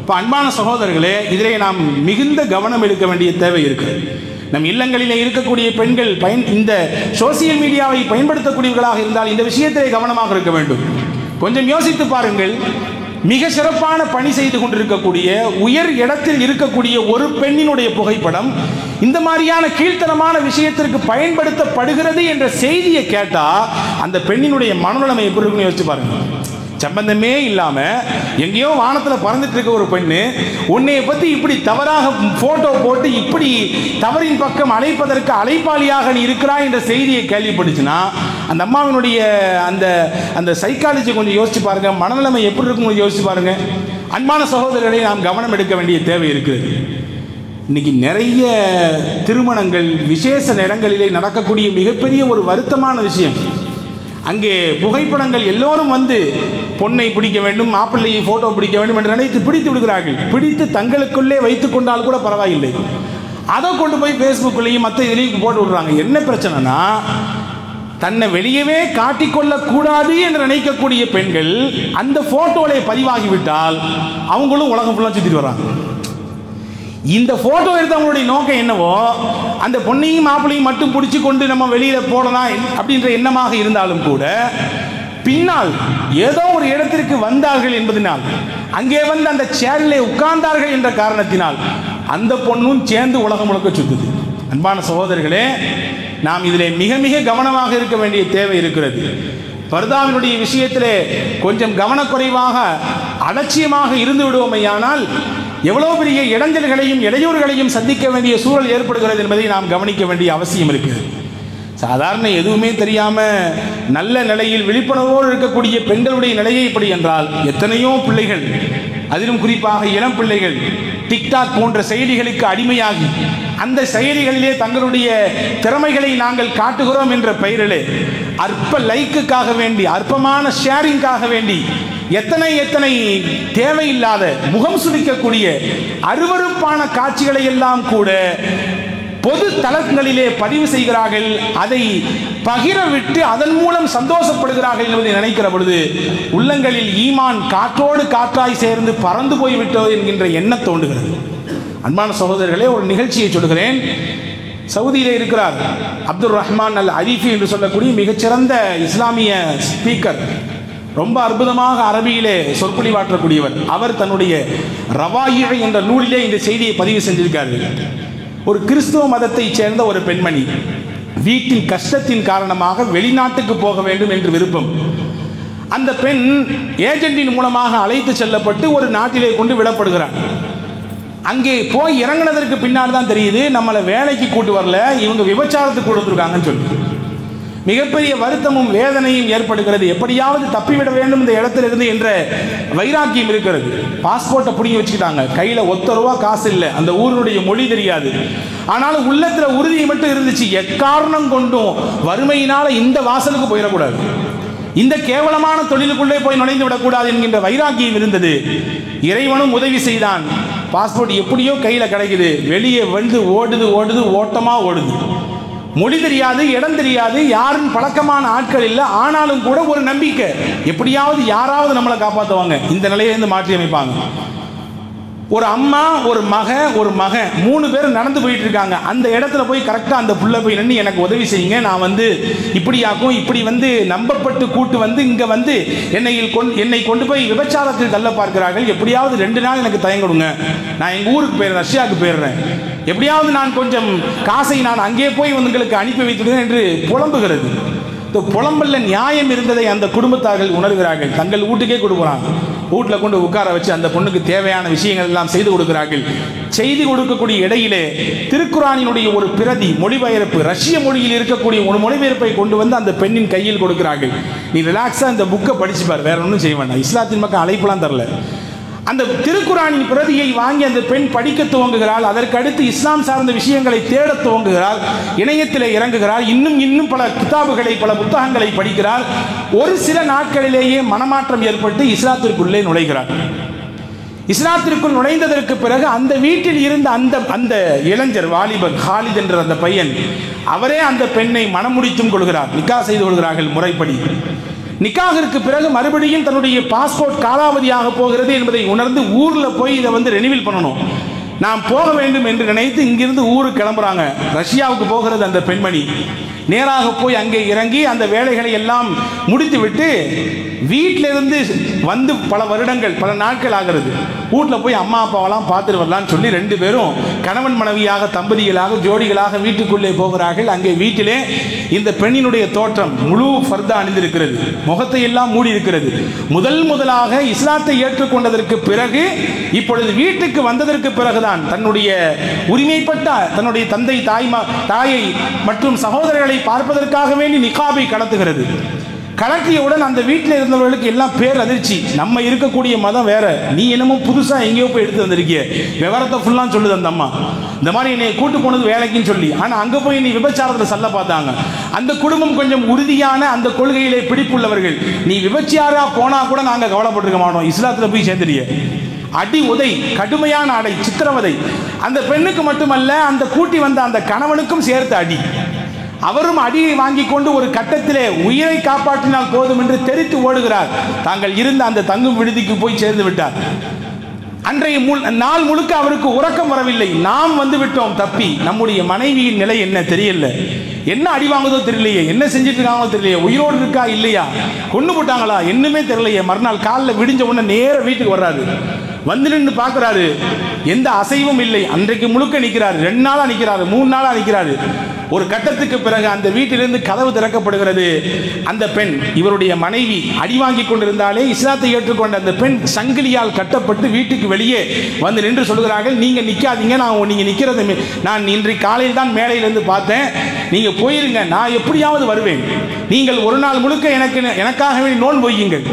A: இப்போ அன்பான சகோதரர்களே இதிலே நாம் மிகுந்த கவனம் எடுக்க வேண்டிய தேவை இருக்கு. நம் இல்லங்களிலே இருக்கக்கூடிய பெண்கள் பயன் இந்த சோசியல் மீடியாவை பயன்படுத்தக்கூடியவர்களாக இருந்தால் இந்த விஷயத்திலே கவனமாக இருக்க வேண்டும். கொஞ்சம் யோசித்து பாருங்கள் மிக சிறப்பான பணி செய்து கொண்டிருக்கக்கூடிய உயர் இடத்தில் இருக்கக்கூடிய ஒரு பெண்ணினுடைய புகைப்படம் இந்த மாதிரியான கீழ்த்தனமான விஷயத்திற்கு பயன்படுத்தப்படுகிறது என்ற செய்தியை கேட்டா அந்த பெண்ணினுடைய மனநிலைமை எப்படி இருக்குன்னு யோசிச்சு பாருங்க. சம்பந்தமே இல்லாம எங்கேயோ வானத்துல பறந்துட்டு இருக்க ஒரு பெண்ணு உன்னைய பத்தி இப்படி தவறாக போட்டோ போட்டு இப்படி தவறின் பக்கம் அழைப்பதற்கு அழைப்பாளியாக நீ இருக்கிறாய் என்ற செய்தியை கேள்விப்பட்டுச்சுன்னா அந்த அம்மாவினுடைய அந்த அந்த சைக்காலஜி கொஞ்சம் யோசிச்சு பாருங்க. மனநிலைமை எப்படி இருக்கும் கொஞ்சம் யோசிச்சு பாருங்க. அன்பான சகோதரர்களை நாம் கவனம் எடுக்க வேண்டிய தேவை இருக்கிறது. இன்னைக்கு நிறைய திருமணங்கள் விசேஷ நேரங்களிலே நடக்கக்கூடிய மிகப்பெரிய ஒரு வருத்தமான விஷயம். அங்கே புகைப்படங்கள் எல்லோரும் வந்து பொண்ணை பிடிக்க வேண்டும் மாப்பிள்ளையை போட்டோ பிடிக்க வேண்டும் என்று நினைத்து பிடித்து விடுகிறார்கள். பிடித்து தங்களுக்குள்ளே வைத்து கொண்டால் கூட பரவாயில்லை. அதை கொண்டு போய் ஃபேஸ்புக்லேயும் மற்ற இதுலேயும் போட்டு விடுறாங்க. என்ன பிரச்சனைனா தன்னை வெளியவே காட்டிக்கொள்ள கூடாது என்று நினைக்கக்கூடிய பெண்கள் அந்த போட்டோலை பதிவாகிவிட்டால் அவங்களும் உலகம் ஃபுல்லாக சுற்றிட்டு வராங்க இந்த போட்டோ எடுத்தவங்களுடைய நோக்கம் என்னவோ அந்த பொண்ணையும் மாப்பிளையும் மட்டும் பிடிச்சி கொண்டு நம்ம வெளியில போடலாம் அப்படின்ற எண்ணமாக இருந்தாலும் கூட பின்னால் ஏதோ ஒரு இடத்திற்கு வந்தார்கள் என்பதனால் அங்கே வந்து அந்த சேரிலே உட்கார்ந்தார்கள் என்ற காரணத்தினால் அந்த பொண்ணும் சேர்ந்து உலகம் முழுக்க சுத்துது. அன்பான சகோதரர்களே நாம் இதிலே மிக மிக கவனமாக இருக்க வேண்டிய தேவை இருக்கிறது. பர்தாவினுடைய விஷயத்திலே கொஞ்சம் கவனக்குறைவாக அலட்சியமாக இருந்து விடுவோமையானால் எவ்வளோ பெரிய இடைஞ்சல்களையும் இடையூறுகளையும் சந்திக்க வேண்டிய சூழல் ஏற்படுகிறது என்பதை நாம் கவனிக்க வேண்டிய அவசியம் இருக்குது சாதாரண எதுவுமே தெரியாமல் நல்ல நிலையில் விழிப்புணர்வோடு இருக்கக்கூடிய பெண்களுடைய நிலையை இப்படி என்றால் எத்தனையோ பிள்ளைகள் அதிலும் குறிப்பாக இளம் பிள்ளைகள் டிக்டாக் போன்ற செயலிகளுக்கு அடிமையாகி அந்த செயலிகளிலே தங்களுடைய திறமைகளை நாங்கள் காட்டுகிறோம் என்ற பெயரிலே அற்ப லைக்குக்காக வேண்டி அற்பமான ஷேரிங்காக வேண்டி எத்தனை எத்தனை தேவையில்லாத முகம் சுளிக்கக்கூடிய அருவருப்பான காட்சிகளை எல்லாம் கூட பொது தளங்களிலே பதிவு செய்கிறார்கள். அதை பகிர விட்டு அதன் மூலம் சந்தோஷப்படுகிறார்கள் என்பதை நினைக்கிற பொழுது உள்ளங்களில் ஈமான் காற்றோடு காற்றாய் சேர்ந்து பறந்து போய்விட்டது என்கின்ற எண்ணம் தோன்றுகிறது. அன்பான சகோதரர்களே ஒரு நிகழ்ச்சியை சொல்கிறேன் சவுதியிலே இருக்கிறார் அப்துல் ரஹ்மான் அல் அரிஃபி என்று சொல்லக்கூடிய மிகச்சிறந்த இஸ்லாமிய ஸ்பீக்கர். ரொம்ப அற்புதமாக அரபியிலே சொற்பொழிவாற்றக்கூடியவர் அவர் தன்னுடைய ரவாயிழை என்ற நூலிலே இந்த செய்தியை பதிவு செஞ்சிருக்காரு. ஒரு கிறிஸ்துவ மதத்தைச் சேர்ந்த ஒரு பெண்மணி. வீட்டின் கஷ்டத்தின் காரணமாக வெளிநாட்டுக்கு போக வேண்டும் என்று விருப்பம். அந்த பெண் ஏஜென்டின் மூலமாக அழைத்து செல்லப்பட்டு ஒரு நாட்டிலே கொண்டு விடப்படுகிறார் அங்கே போய் இறங்கினதற்கு பின்னால் தான் தெரியுது நம்மளை வேலைக்கு கூட்டு வரல இவங்க விபச்சாரத்துக்கு கொடுத்துருக்காங்கன்னு சொல்லி. மிகப்பெரிய வருத்தமும் வேதனையும் ஏற்படுகிறது. எப்படியாவது தப்பிவிட வேண்டும் இந்த இடத்துல இருந்து என்ற வைராக்கியம் இருக்கிறது. பாஸ்போர்ட்டை பிடிங்கி வச்சுக்கிட்டாங்க. கையில் ஒத்த ரூபா காசு இல்லை. அந்த ஊருடைய மொழி தெரியாது. ஆனாலும் உள்ளத்தில் உறுதி மட்டும் இருந்துச்சு. எக்காரணம் கொண்டும் வறுமையினால இந்த வாசலுக்கு போயிடக்கூடாது. இந்த கேவலமான தொழிலுக்குள்ளே போய் நுழைந்து விடக்கூடாது என்கின்ற வைராக்கியம் இருந்தது. இறைவனும் உதவி செய்தான். பாஸ்போர்ட் எப்படியோ கையில் கிடைக்குது. வெளியே வந்து ஓடுது ஓடுது ஓட்டமாக ஓடுது. மொழி தெரியாது இடம் தெரியாது யாரும் பழக்கமான ஆட்கள் இல்லை ஆனாலும் கூட ஒரு நம்பிக்கை. எப்படியாவது யாராவது நம்மளை காப்பாற்றுவாங்க இந்த நிலையிலேருந்து மாற்றி அமைப்பாங்க ஒரு அம்மா ஒரு மக ஒரு மகன். மூணு பேர் நடந்து போயிட்டு இருக்காங்க அந்த இடத்துல போய் கரெக்டாக அந்த புள்ள போய் நின்று எனக்கு உதவி செய்யுங்க. நான் வந்து இப்படியாக்கும் இப்படி வந்து நம்பப்பட்டு கூட்டு வந்து இங்கே வந்து என்னை கொண்டு என்னை கொண்டு போய் விபச்சாரத்தில் தள்ள பார்க்கிறார்கள். எப்படியாவது ரெண்டு நாள் எனக்கு தயங்கொடுங்க நான் எங்கள் ஊருக்கு போயிடுறேன் ரஷ்யாவுக்கு போயிடுறேன் எப்படியாவது நான் கொஞ்சம் காசை நான் அங்கே போய் உங்களுக்கு அனுப்பி வைத்துடுவேன் என்று புலம்புகிறது. இந்த புலம்பல்ல நியாயம் இருந்ததை அந்த குடும்பத்தார்கள் உணர்கிறார்கள். தங்கள் வீட்டுக்கே கொடுக்குறாங்க வீட்டில் கொண்டு உட்கார வச்சு அந்த பொண்ணுக்கு தேவையான விஷயங்கள் எல்லாம் செய்து கொடுக்கிறார்கள். செய்து கொடுக்கக்கூடிய இடையிலே திருக்குறானினுடைய ஒரு பிரதி மொழிபெயர்ப்பு ரஷ்ய மொழியில் இருக்கக்கூடிய ஒரு மொழிபெயர்ப்பை கொண்டு வந்து அந்த பெண்ணின் கையில் கொடுக்கிறார்கள். நீ ரிலாக்ஸாக இந்த புக்கை படிச்சுப்பார் வேற ஒன்றும் செய்ய வேண்டாம். இஸ்லாத்தின் மக்கள் அழைப்புலாம் தரல. அந்த திருக்குறானின் பிரதியை வாங்கி அந்த பெண் படிக்க துவங்குகிறாள் அதற்கு அடுத்து இஸ்லாம் சார்ந்த விஷயங்களை தேட துவங்குகிறாள் இணையத்தில் இறங்குகிறாள் இன்னும் இன்னும் பல கிதாபுகளை பல புத்தகங்களை படிக்கிறாள். ஒரு சில நாட்களிலேயே மனமாற்றம் ஏற்பட்டு இஸ்லாத்திற்குள்ளே நுழைகிறாள். இஸ்லாத்திற்குள் நுழைந்ததற்கு பிறகு அந்த வீட்டில் இருந்த அந்த அந்த இளைஞர் வாலிபர் ஹாலித் என்ற அந்த பையன் அவரே அந்த பெண்ணை மனமுடித்தும் கொள்கிறார் நிக்கா செய்து கொள்கிறார்கள் முறைப்படி. நிக்காகிற்கு பிறகு மறுபடியும் தன்னுடைய பாஸ்போர்ட் காலாவதியாக போகிறது என்பதை உணர்ந்து ஊரில் போய் இதை வந்து ரெனிவல் பண்ணணும். நாம் போக வேண்டும் என்று நினைத்து இங்கிருந்து ஊருக்கு கிளம்புறாங்க. ரஷ்யாவுக்கு போகிறது அந்த பெண்மணி. நேராக போய் அங்கே இறங்கி அந்த வேலைகளை எல்லாம் முடித்துவிட்டு வீட்டிலிருந்து வந்து பல வருடங்கள் பல நாட்கள் ஆகிறது. வீட்டில் போய் அம்மா அப்பாவெல்லாம் பார்த்துட்டு வரலான்னு சொல்லி ரெண்டு பேரும் கணவன் மனைவியாக தம்பதிகளாக ஜோடிகளாக வீட்டுக்குள்ளே போகிறார்கள். அங்கே வீட்டிலே இந்த பெண்ணினுடைய தோற்றம் முழு ஃபர்தா அணிந்திருக்கிறது. முகத்தை எல்லாம் மூடி இருக்கிறது முதல் முதலாக இஸ்லாத்தை ஏற்றுக்கொண்டதற்கு பிறகு இப்பொழுது வீட்டுக்கு வந்ததற்கு பிறகுதான் தன்னுடைய உரிமைப்பட்ட தன்னுடைய தந்தை தாய்மா தாயை மற்றும் சகோதரர்களை பார்ப்பதற்காக வேண்டி நிகாபை கடத்துகிறது. கலட்டியவுடன் அந்த வீட்டில் இருந்தவர்களுக்கு எல்லாம் பேர் அதிர்ச்சி. நம்ம இருக்கக்கூடிய மதம் வேற. நீ என்னமோ புதுசாக எங்கேயோ போய் எடுத்து வந்திருக்கிய. விவரத்தை ஃபுல்லாக சொல்லுது அந்த அம்மா. இந்த மாதிரி என்னை கூட்டு போனது வேலைக்குன்னு சொல்லி. ஆனால் அங்கே போய் நீ விபச்சாரத்தில் சல்ல பார்த்தாங்க. அந்த குடும்பம் கொஞ்சம் உறுதியான அந்த கொள்கையிலே பிடிப்புள்ளவர்கள். நீ விபச்சாரா போனா கூட நாங்கள் கவலைப்பட்டிருக்க மாட்டோம். இஸ்லாத்தில் போய் சேர்ந்துடிய அடி உதை கடுமையான அடை சித்திரவதை. அந்த பெண்ணுக்கு மட்டுமல்ல அந்த கூட்டி வந்த அந்த கணவனுக்கும் சேர்த்து அடி. அவரும் அடியை வாங்கி கொண்டு ஒரு கட்டத்திலே உயிரை காப்பாற்றினால் போதும் என்று தெரித்து ஓடுகிறார். தாங்கள் இருந்த அந்த தங்கும் விடுதிக்கு போய் சேர்ந்து விட்டார். அன்றைய முழு நாள் முழுக்க அவருக்கு உறக்கம் வரவில்லை. நாம் வந்து விட்டோம் தப்பி. நம்முடைய மனைவியின் நிலை என்ன தெரியல. என்ன அடி வாங்குதோ தெரியலையே. என்ன செஞ்சுட்டு இருக்காங்களோ தெரியலையே. உயிரோடு இருக்கா இல்லையா? கொண்டு போட்டாங்களா? என்னமே தெரியலையே. மறுநாள் காலில் விடிஞ்ச உடனே நேர வீட்டுக்கு வர்றாரு. வந்து நின்று பார்க்குறாரு எந்த அசைவும் இல்லை. அன்றைக்கு முழுக்க நிற்கிறாரு ரெண்டு நாளாக நிற்கிறாரு மூணு நாளாக நிற்கிறாரு ஒரு கட்டத்துக்கு பிறகு அந்த வீட்டிலிருந்து கதவு திறக்கப்படுகிறது. அந்த பெண் இவருடைய மனைவி அடி வாங்கி கொண்டிருந்தாலே இஸ்லாத்தை ஏற்றுக்கொண்ட அந்த பெண் சங்கிலியால் கட்டப்பட்டு வீட்டுக்கு வெளியே வந்து நின்று சொல்கிறார்கள் நீங்க நிக்காதீங்க நான் நீங்க நிக்கிறது நான் இன்றைக்கு காலையில் தான் மேடையிலிருந்து பார்த்தேன். நீங்க போயிருங்க நான் எப்படியாவது வருவேன். நீங்கள் ஒரு நாள் முழுக்க எனக்கு எனக்காக வேண்டி நோன் பொய்யுங்கள்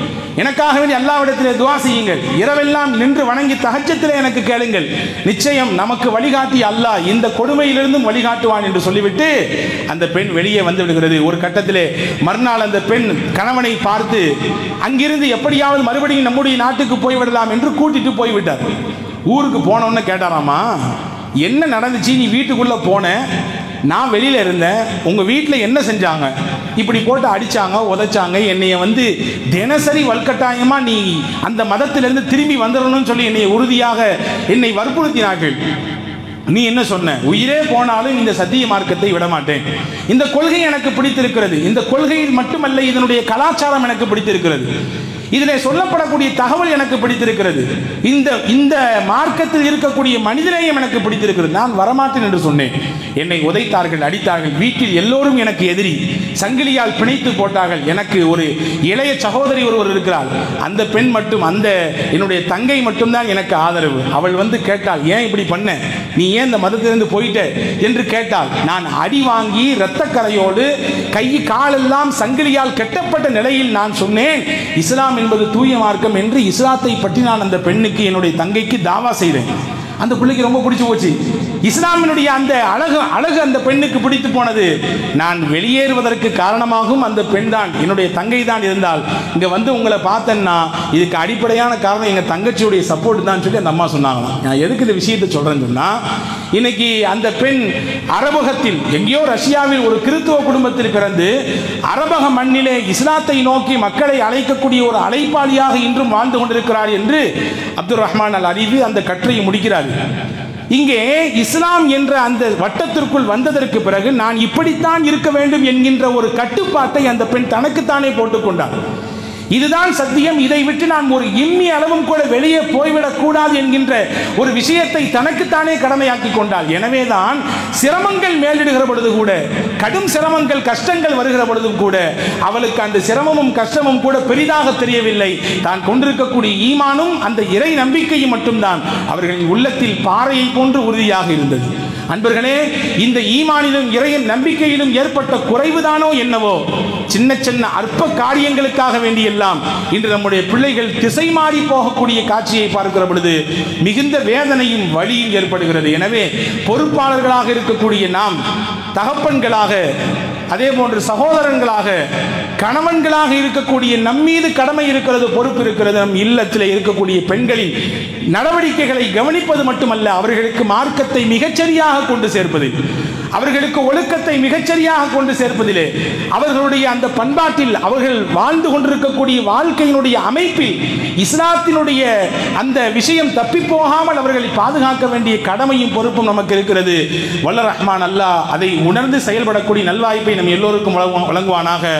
A: எனக்காக வேண்டி துவா செய்யுங்கள். இரவெல்லாம் நின்று வணங்கி தகச்சத்திலே எனக்கு கேளுங்கள். நிச்சயம் நமக்கு வழிகாட்டி அல்லாஹ் இந்த கொடுமையிலிருந்தும் வழிகாட்டுவான் என்று சொல்லிவிட்டு அந்த பெண் வெளியே வந்து விடுகிறது. ஒரு கட்டத்திலே மறுநாள் அந்த பெண் கணவனை பார்த்து அங்கிருந்து எப்படியாவது மறுபடியும் நம்முடைய நாட்டுக்கு போய்விடலாம் என்று கூட்டிட்டு போய்விட்டார் ஊருக்கு போனோன்னு கேட்டாராமா என்ன நடந்துச்சு? நீ வீட்டுக்குள்ள போன நான் வெளியில இருந்தேன். உங்க வீட்டில் என்ன செஞ்சாங்க? இப்படி போட்டு அடிச்சாங்க உதைச்சாங்க. என்னைய வந்து தினசரி வல்கட்டாயமா நீ அந்த மதத்திலிருந்து திரும்பி வந்துடணும்னு சொல்லி என்னை உறுதியாக என்னை வற்புறுத்தினார்கள். நீ என்ன சொன்ன? உயிரே போனாலும் இந்த சத்திய மார்க்கத்தை விட மாட்டேன் இந்த கொள்கை எனக்கு பிடித்திருக்கிறது. இந்த கொள்கையில் மட்டுமல்ல இதனுடைய கலாச்சாரம் எனக்கு பிடித்திருக்கிறது. இதில் சொல்லப்படக்கூடிய தகவல் எனக்கு பிடித்திருக்கிறது. இந்த இந்த மார்க்கத்தில் இருக்கக்கூடிய மனிதநேயம் எனக்கு பிடித்திருக்கிறது. நான் வரமாட்டேன் என்று சொன்னேன். என்னை உதைத்தார்கள் அடித்தார்கள். வீட்டில் எல்லோரும் எனக்கு எதிரி. சங்கிலியால் பிணைத்து போட்டார்கள். எனக்கு ஒரு இளைய சகோதரி ஒருவர் இருக்கிறாள் அந்த பெண் மட்டும் அந்த என்னுடைய தங்கை மட்டும்தான் எனக்கு ஆதரவு. அவள் வந்து கேட்டாள் ஏன் இப்படி பண்ண? நீ ஏன் இந்த மதத்திலிருந்து போயிட்ட? என்று கேட்டாள் நான் அடி வாங்கி இரத்தக்கரையோடு கை காலெல்லாம் சங்கிலியால் கட்டப்பட்ட நிலையில் நான் சொன்னேன். இஸ்லாமின் என்பது தூய மார்க்கம் என்று இஸ்லாத்தை பற்றி நான் அந்த பெண்ணுக்கு என்னுடைய தங்கைக்கு தாவா செய்தேன். அந்த பிள்ளைக்கு ரொம்ப பிடிச்சி போச்சு. இஸ்லாமினுடைய அந்த அழகு அழகு அந்த பெண்ணுக்கு பிடித்து போனது. நான் வெளியேறுவதற்கு காரணமாகவும் அந்த பெண் தான் என்னுடைய தங்கை தான் இருந்தால். இங்கே வந்து உங்களை பார்த்தேன்னா இதுக்கு அடிப்படையான காரணம் எங்கள் தங்கச்சியுடைய சப்போர்ட் தான் சொல்லி அந்த அம்மா சொன்னாங்க நான் எதுக்கு இந்த விஷயத்தை சொல்கிறேன்னு சொன்னால் இன்னைக்கு அந்த பெண் அரபகத்தில் எங்கேயோ ரஷ்யாவில் ஒரு கிறித்துவ குடும்பத்தில் பிறந்து அரபக மண்ணிலே இஸ்லாத்தை நோக்கி மக்களை அழைக்கக்கூடிய ஒரு அழைப்பாளியாக இன்றும் வாழ்ந்து கொண்டிருக்கிறார் என்று அப்துல் ரஹ்மான் அல் அரிவி அந்த கற்றையை முடிக்கிறார். இங்கே இஸ்லாம் என்ற அந்த வட்டத்திற்குள் வந்ததற்கு பிறகு நான் இப்படித்தான் இருக்க வேண்டும் என்கின்ற ஒரு கட்டுப்பாட்டை அந்த பெண் தனக்குத்தானே போட்டுக்கொண்டார் இதுதான் சத்தியம். இதை விட்டு நான் ஒரு இம்மி அளவும் கூட வெளியே போய்விடக் கூடாது என்கின்ற ஒரு விஷயத்தை தனக்குத்தானே கடமையாக்கி கொண்டாள். எனவேதான் சிரமங்கள் மேலிடுகிற பொழுது கூட கடும் சிரமங்கள் கஷ்டங்கள் வருகிற பொழுதும் கூட அவளுக்கு அந்த சிரமமும் கஷ்டமும் கூட பெரிதாக தெரியவில்லை. தான் கொண்டிருக்கக்கூடிய ஈமானும் அந்த இறை நம்பிக்கையும் மட்டும்தான். அவர்களின் உள்ளத்தில் பாறையை போன்று உறுதியாக இருந்தது. அன்பர்களே இந்த ஈமானிலும் இறையின் நம்பிக்கையிலும் ஏற்பட்ட குறைவுதானோ என்னவோ? சின்ன சின்ன அற்ப காரியங்களுக்காக வேண்டியெல்லாம் இன்று நம்முடைய பிள்ளைகள் திசை மாறி போகக்கூடிய காட்சியை பார்க்கிற பொழுது மிகுந்த வேதனையும் வழியும் ஏற்படுகிறது. எனவே பொறுப்பாளர்களாக இருக்கக்கூடிய நாம் தகப்பன்களாக அதே போன்று சகோதரன்களாக கணவன்களாக இருக்கக்கூடிய நம்மீது கடமை இருக்கிறது பொறுப்பு இருக்கிறது நம் இல்லத்தில் இருக்கக்கூடிய பெண்களின் நடவடிக்கைகளை கவனிப்பது மட்டுமல்ல அவர்களுக்கு மார்க்கத்தை மிகச்சரியாக கொண்டு சேர்ப்பது அவர்களுக்கு ஒழுக்கத்தை மிகச்சரியாக கொண்டு சேர்ப்பதிலே அவர்களுடைய அந்த பண்பாட்டில் அவர்கள் வாழ்ந்து கொண்டிருக்கக்கூடிய வாழ்க்கையினுடைய அமைப்பில் இஸ்லாத்தினுடைய அந்த விஷயம் தப்பி போகாமல் அவர்களை பாதுகாக்க வேண்டிய கடமையும் பொறுப்பும் நமக்கு இருக்கிறது. வல்ல ரஹ்மான் அல்லாஹ் அதை உணர்ந்து செயல்படக்கூடிய நல்வாய்ப்பை நம் எல்லோருக்கும் வழங்குவானாக.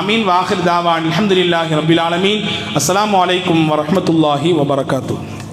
A: அமீன் வாஹிர் தாவான். அல்ஹம்துலில்லாஹி ரபில் ஆலமீன். அஸ்லாம் அலைக்கும் வரமத்துல்லாஹி வபரகாத்துஹு